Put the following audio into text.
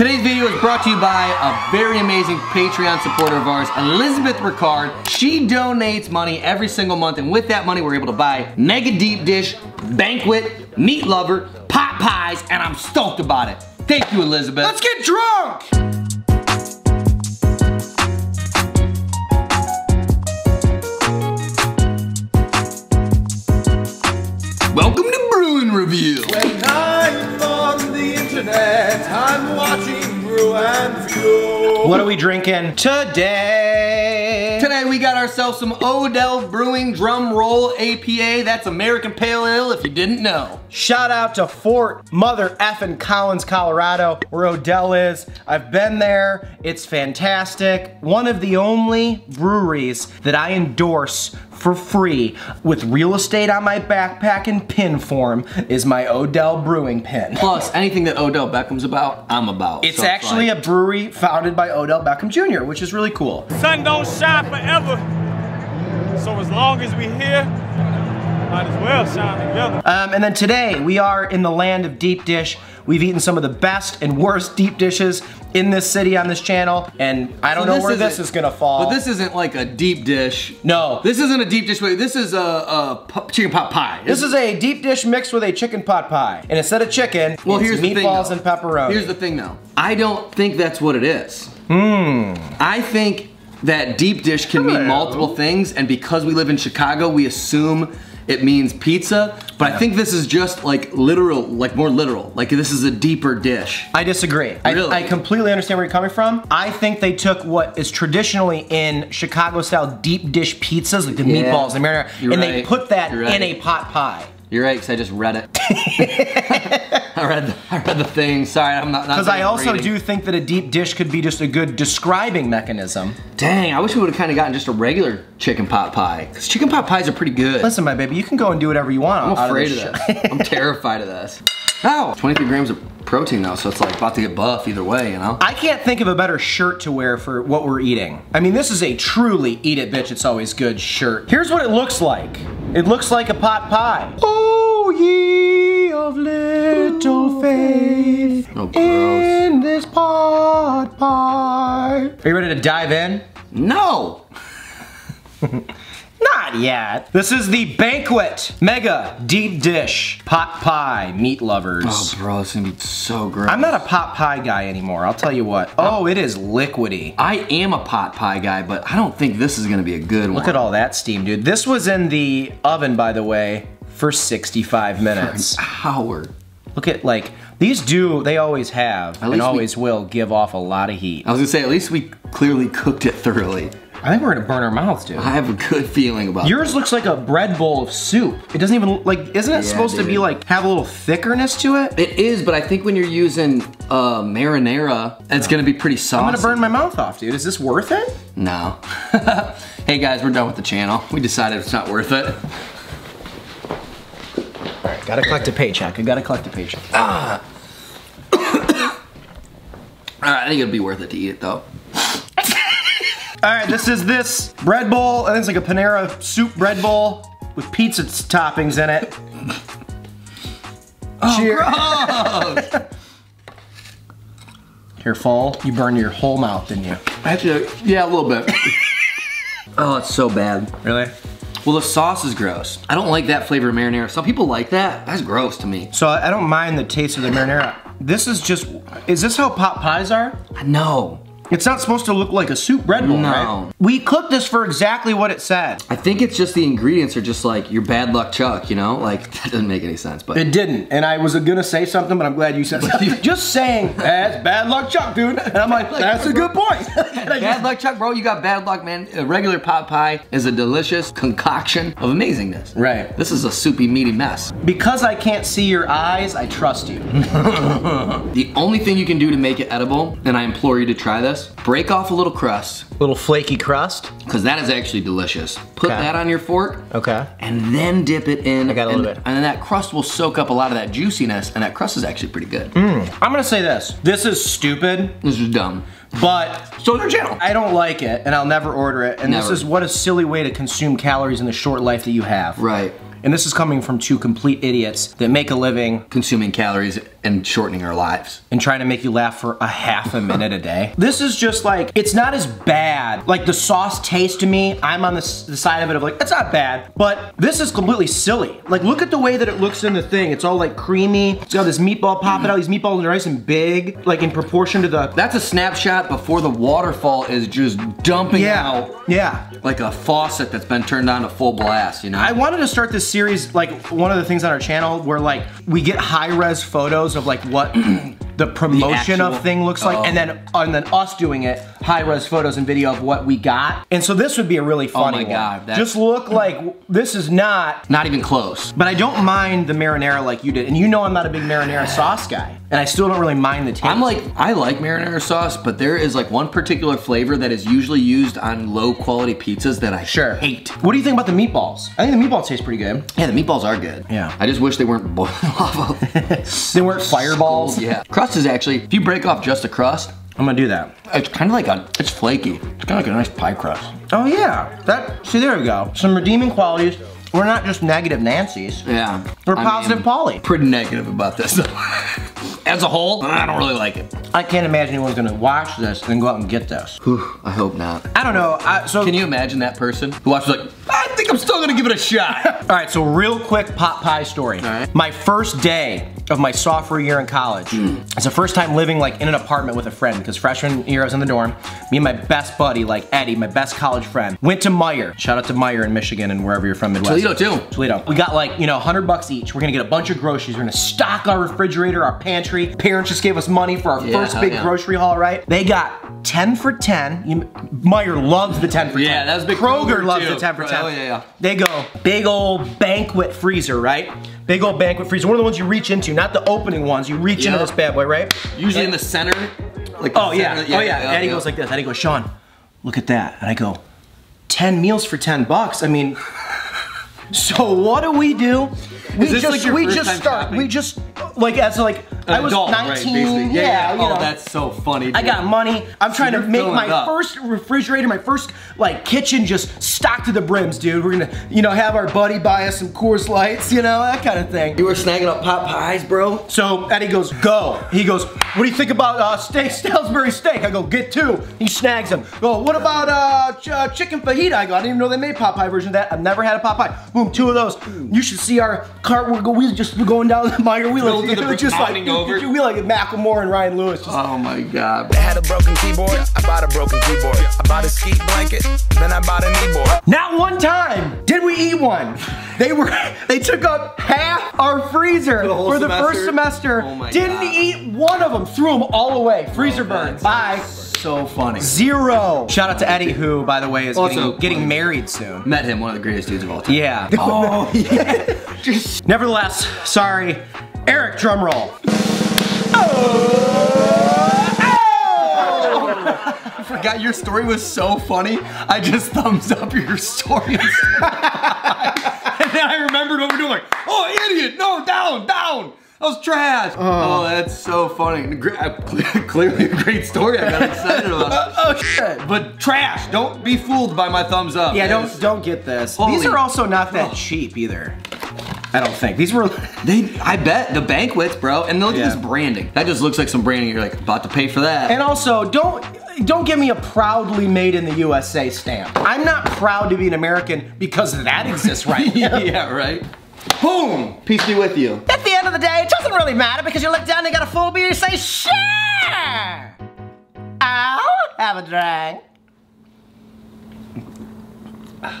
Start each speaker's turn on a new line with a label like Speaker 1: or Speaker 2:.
Speaker 1: Today's video is brought to you by a very amazing Patreon supporter of ours, Elizabeth Ricard. She donates money every single month, and with that money, we're able to buy Mega Deep Dish, Banquet, Meat Lover, Pot Pies, and I'm stoked about it. Thank you, Elizabeth.
Speaker 2: Let's get drunk! Drinking today?
Speaker 1: Today we got ourselves some Odell Brewing Drum Roll APA. That's American Pale Ale if you didn't know.
Speaker 2: Shout out to Fort Mother effin' Collins, Colorado, where Odell is. I've been there. It's fantastic. One of the only breweries that I endorse for free with real estate on my backpack in pin form is my Odell Brewing pin.
Speaker 1: Plus, anything that Odell Beckham's about, I'm about.
Speaker 2: It's
Speaker 1: So
Speaker 2: actually
Speaker 1: like-
Speaker 2: a brewery founded by Odell Beckham Jr., which is really cool.
Speaker 3: sun don't shine forever. So as long as we here, might as well shine together.
Speaker 2: Um, and then today we are in the land of deep dish. We've eaten some of the best and worst deep dishes in this city on this channel, and I don't
Speaker 1: So
Speaker 2: know where this
Speaker 1: isn't-
Speaker 2: gonna fall.
Speaker 1: But this isn't like a deep dish.
Speaker 2: no, this,
Speaker 1: This isn't a deep dish. Wait, this is a, a chicken pot pie.
Speaker 2: this is a deep dish mixed with a chicken pot pie, and instead of chicken,
Speaker 1: well,
Speaker 2: it's
Speaker 1: here's the thing,
Speaker 2: meatballs and pepperoni.
Speaker 1: Here's the thing, though. I don't think that's what it is.
Speaker 2: Hmm.
Speaker 1: I think that deep dish can mean multiple things, and because we live in Chicago, we assume it means pizza. But I think this is just like literal, like more literal. Like this is a deeper dish.
Speaker 2: I disagree. I-
Speaker 1: Really?
Speaker 2: I, completely understand where you're coming from. I think they took what is traditionally in Chicago style deep dish pizzas, like the
Speaker 1: Yeah.
Speaker 2: meatballs and marinara,
Speaker 1: You're
Speaker 2: and they put that
Speaker 1: You're
Speaker 2: in a pot pie.
Speaker 1: You're right, because I just read it. I read, the, I read the thing. Sorry, I'm not.
Speaker 2: Because I also do think that a deep dish could be just a good describing mechanism.
Speaker 1: Dang, I wish we would have kind of gotten just a regular chicken pot pie. Because chicken pot pies are pretty good.
Speaker 2: Listen, my baby, you can go and do whatever you want.
Speaker 1: I'm afraid of
Speaker 2: this
Speaker 1: this. I'm terrified of this. Ow! 23 grams of protein though, so it's like about to get buff either way, you know?
Speaker 2: I can't think of a better shirt to wear for what we're eating. I mean, this is a truly eat it, bitch, it's always good shirt. Here's what it looks like. It looks like a pot pie. Oh, ye of little oh, faith
Speaker 1: Oh, gross.
Speaker 2: in this pot pie. Are you ready to dive in?
Speaker 1: No!
Speaker 2: Not yet. This is the Banquet Mega Deep Dish Pot Pie Meat Lovers.
Speaker 1: Oh, bro, it's gonna be so gross.
Speaker 2: I'm not a pot pie guy anymore, I'll tell you what. Oh, it is liquidy.
Speaker 1: I am a pot pie guy, but I don't think this is gonna be a good one.
Speaker 2: Look at all that steam, dude. This was in the oven, by the way, for 65 minutes.
Speaker 1: An hour.
Speaker 2: Look at, like, these do, they always have, and
Speaker 1: we-
Speaker 2: always will, give off a lot of heat.
Speaker 1: I was gonna say, at least we clearly cooked it thoroughly.
Speaker 2: I think we're gonna burn our mouths, dude.
Speaker 1: I have a good feeling about
Speaker 2: Yours looks like a bread bowl of soup. It doesn't even, like, isn't it
Speaker 1: Yeah,
Speaker 2: supposed to be, like, have a little thickerness to it?
Speaker 1: It is, but I think when you're using uh, marinara, it's gonna be pretty soft.
Speaker 2: I'm gonna burn my mouth off, dude. Is this worth it?
Speaker 1: No. hey guys, we're done with the channel. We decided it's not worth it.
Speaker 2: Alright, gotta collect a paycheck. I gotta collect a paycheck. Ah.
Speaker 1: Alright, I think it'd be worth it to eat it though.
Speaker 2: Alright, this is this bread bowl. I think it's like a Panera soup bread bowl with pizza toppings in it. Oh, Cheers. Careful, you burned your whole mouth, didn't you?
Speaker 1: Actually, yeah, a little bit. oh, it's so bad.
Speaker 2: Really?
Speaker 1: Well, the sauce is gross. I don't like that flavor of marinara. Some people like that. That's gross to me.
Speaker 2: So I I don't mind the taste of the marinara. This is just, is this how pot pies are?
Speaker 1: No.
Speaker 2: It's not supposed to look like a soup bread bowl,
Speaker 1: No.
Speaker 2: right? We cooked this for exactly what it said.
Speaker 1: I think it's just the ingredients are just like your bad luck Chuck, you know? Like, that doesn't make any sense, but.
Speaker 2: It didn't, and I was gonna say something, but I'm glad you said something. Just saying, that's bad luck, Chuck, dude. And I'm like, that's a good point.
Speaker 1: Bad luck, Chuck, bro. You got bad luck, man. A regular pot pie is a delicious concoction of amazingness.
Speaker 2: Right.
Speaker 1: This is a soupy, meaty mess.
Speaker 2: Because I can't see your eyes, I trust you.
Speaker 1: The only thing you can do to make it edible, and I implore you to try this, break off a little crust,
Speaker 2: Little flaky crust.
Speaker 1: because that is actually delicious. Put
Speaker 2: Okay.
Speaker 1: that on your fork,
Speaker 2: Okay.
Speaker 1: and then dip it in.
Speaker 2: I got a
Speaker 1: and,
Speaker 2: little bit.
Speaker 1: And then that crust will soak up a lot of that juiciness, and that crust is actually pretty good. Mm.
Speaker 2: I'm gonna say this. This is stupid,
Speaker 1: This is dumb.
Speaker 2: but
Speaker 1: So their channel.
Speaker 2: I don't like it, and I'll never order it. And
Speaker 1: Never.
Speaker 2: this is what a silly way to consume calories in the short life that you have.
Speaker 1: Right.
Speaker 2: And this is coming from two complete idiots that make a living
Speaker 1: Consuming calories and shortening our lives.
Speaker 2: and trying to make you laugh for a half a minute a day. This is just like, it's not as bad. Like the sauce taste to me, I'm on the, the side of it of like, it's not bad, but this is completely silly. Like look at the way that it looks in the thing. It's all like creamy. It's got this meatball popping out. These meatballs are nice and big, like in proportion to the,
Speaker 1: That's a snapshot before the waterfall is just dumping
Speaker 2: yeah,
Speaker 1: out
Speaker 2: yeah.
Speaker 1: like a faucet that's been turned on to full blast, you know?
Speaker 2: I wanted to start this series, like one of the things on our channel where like we get high res photos of like what the promotion
Speaker 1: actual-
Speaker 2: of thing looks like,
Speaker 1: Oh.
Speaker 2: and then and then us doing it, high res photos and video of what we got. And so this would be a really oh funny
Speaker 1: Oh my. God,
Speaker 2: Just look like this is not.
Speaker 1: Not even close.
Speaker 2: But I don't mind the marinara like you did, and you know I'm not a big marinara sauce guy, and I still don't really mind the taste.
Speaker 1: I'm like, I like marinara sauce, but there is like one particular flavor that is usually used on low quality pizzas that I
Speaker 2: sure.
Speaker 1: hate.
Speaker 2: What do you think about the meatballs? I think the meatballs taste pretty good.
Speaker 1: Yeah, the meatballs are good.
Speaker 2: Yeah.
Speaker 1: I just wish they weren't boiled off of.
Speaker 2: They weren't fireballs.
Speaker 1: yeah. Crust is actually, if you break off just a crust,
Speaker 2: I'm gonna do that.
Speaker 1: it's kind of like a, it's flaky. It's kind of like a nice pie crust.
Speaker 2: Oh yeah, that. See, there we go. Some redeeming qualities. We're not just negative Nancy's.
Speaker 1: Yeah.
Speaker 2: We're
Speaker 1: I
Speaker 2: positive
Speaker 1: mean,
Speaker 2: Polly.
Speaker 1: Pretty negative about this. As a whole, I don't really like it.
Speaker 2: I can't imagine anyone's gonna watch this and go out and get this.
Speaker 1: Whew, I hope not.
Speaker 2: I don't know. I, so
Speaker 1: Can you imagine that person who watches like, I think I'm still gonna give it a shot.
Speaker 2: All right, so real quick pot pie story.
Speaker 1: Right.
Speaker 2: My first day of my sophomore year in college. Hmm. It's the first time living like in an apartment with a friend because freshman year I was in the dorm. Me and my best buddy, like Eddie, my best college friend, went to Meijer. Shout out to Meijer in Michigan and wherever you're from, Midwest.
Speaker 1: Toledo too.
Speaker 2: Toledo. We got like, you know, 100 bucks each. We're gonna get a bunch of groceries. We're gonna stock our refrigerator, our pantry. Parents just gave us money for our
Speaker 1: Yeah,
Speaker 2: first big
Speaker 1: yeah.
Speaker 2: grocery haul, right? They got 10 for 10. You, Meijer loves the 10 for 10.
Speaker 1: Yeah, that was big
Speaker 2: Kroger
Speaker 1: Kroger,
Speaker 2: loves
Speaker 1: too.
Speaker 2: the 10 for 10.
Speaker 1: Oh, yeah, yeah.
Speaker 2: They go, big old banquet freezer, right? Big old banquet freezer. One of the ones you reach into, not the opening ones. You reach into this bad boy, right?
Speaker 1: Usually in the center. Like the
Speaker 2: Oh yeah,
Speaker 1: center-
Speaker 2: oh yeah. Eddie goes like this. Eddie goes, Sean, look at that. And I go, 10 meals for 10 bucks. I mean, so what do we do? We just
Speaker 1: like
Speaker 2: we just start.
Speaker 1: shopping?
Speaker 2: We just like as like I was
Speaker 1: adult,
Speaker 2: 19.
Speaker 1: right, basically.
Speaker 2: yeah,
Speaker 1: yeah, Oh,
Speaker 2: know.
Speaker 1: that's so funny.
Speaker 2: I got money. I'm trying to make my
Speaker 1: up.
Speaker 2: first refrigerator, my first like kitchen just stocked to the brims, dude. We're gonna, you know, have our buddy buy us some Coors Lights, you know, that kind of thing.
Speaker 1: You were snagging up pot pies, bro.
Speaker 2: So Eddie goes, go. He goes, what do you think about uh, steak, Salisbury steak? I go, get two. He snags them. Go, what about uh, ch- uh, chicken fajita? I go, I didn't even know they made pot pie version of that. I've never had a pot pie. Boom, two of those. You should see our cart. We're go, we just going down the Meijer. We
Speaker 1: Filled
Speaker 2: like,
Speaker 1: to the
Speaker 2: just like,
Speaker 1: over.
Speaker 2: we like Macklemore and Ryan Lewis. Just,
Speaker 1: Oh my god.
Speaker 4: They had a broken keyboard, I bought a broken keyboard. I bought a ski blanket, then I bought a kneeboard.
Speaker 2: Not one time did we eat one. They were they took up half our freezer
Speaker 1: For the
Speaker 2: for the first
Speaker 1: semester?
Speaker 2: semester.
Speaker 1: Oh my
Speaker 2: Didn't
Speaker 1: God.
Speaker 2: eat one of them. Threw them all away. Freezer oh,
Speaker 1: burn.
Speaker 2: Bye.
Speaker 1: So funny.
Speaker 2: Zero. Shout out to Eddie, who, by the way, is
Speaker 1: Also
Speaker 2: getting, getting married soon.
Speaker 1: Met him, one of the greatest dudes of all time.
Speaker 2: Yeah.
Speaker 1: Oh, oh yeah. Just
Speaker 2: Nevertheless, sorry. Eric, drum roll.
Speaker 1: I forgot your story was so funny. I just thumbs up your story. and then I remembered what we're doing. Like, oh idiot! No, down, down. That was trash. Oh, oh that's so funny. Clearly a great story. I got excited about.
Speaker 2: Oh shit.
Speaker 1: But trash. Don't be fooled by my thumbs up.
Speaker 2: Yeah, don't don't get this.
Speaker 1: Holy-
Speaker 2: These are also not that
Speaker 1: Oh.
Speaker 2: cheap either. I don't think. These were
Speaker 1: They, I bet the banquets, bro. And look
Speaker 2: Yeah.
Speaker 1: at this branding. That just looks like some branding. You're like about to pay for that.
Speaker 2: And also, don't don't give me a proudly made in the USA stamp. I'm not proud to be an American because that exists right now.
Speaker 1: yeah, right. Boom. Peace be with you.
Speaker 2: At the end of the day, it doesn't really matter because you look down and you got a full beer, you say, sure! I'll have a drink.